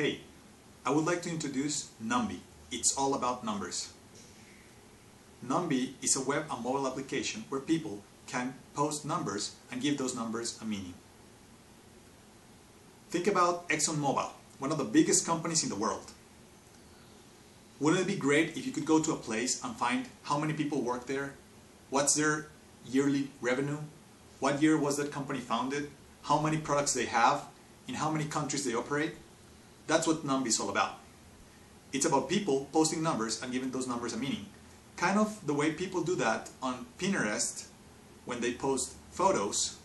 Hey, I would like to introduce Numbby. It's all about numbers. Numbby is a web and mobile application where people can post numbers and give those numbers a meaning. Think about ExxonMobil, one of the biggest companies in the world. Wouldn't it be great if you could go to a place and find how many people work there, what's their yearly revenue, what year was that company founded, how many products they have, in how many countries they operate? That's what Numbby is all about. It's about people posting numbers and giving those numbers a meaning. Kind of the way people do that on Pinterest when they post photos,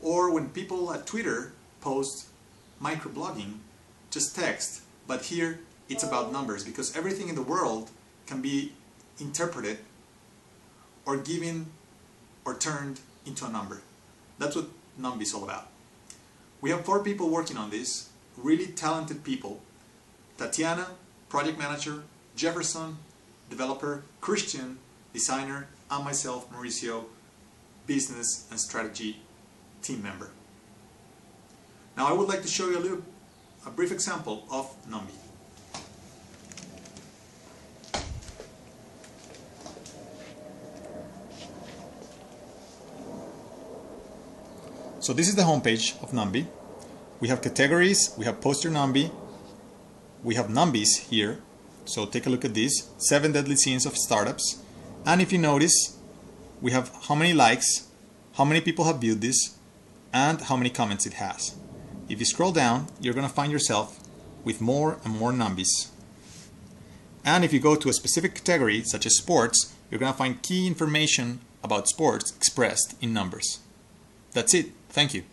or when people at Twitter post microblogging, just text, but here it's about numbers because everything in the world can be interpreted or given or turned into a number. That's what Numbby is all about. We have four people working on this, really talented people. Tatiana, project manager, Jefferson, developer, Christian, designer, and myself, Mauricio, business and strategy team member. Now I would like to show you a little, a brief example of Numbby. So this is the homepage of Numbby. We have categories, we have poster Numbby, we have Numbbies here. So take a look at this, seven deadly sins of startups. And if you notice, we have how many likes, how many people have viewed this, and how many comments it has. If you scroll down, you're going to find yourself with more and more Numbbies. And if you go to a specific category, such as sports, you're going to find key information about sports expressed in numbers. That's it. Thank you.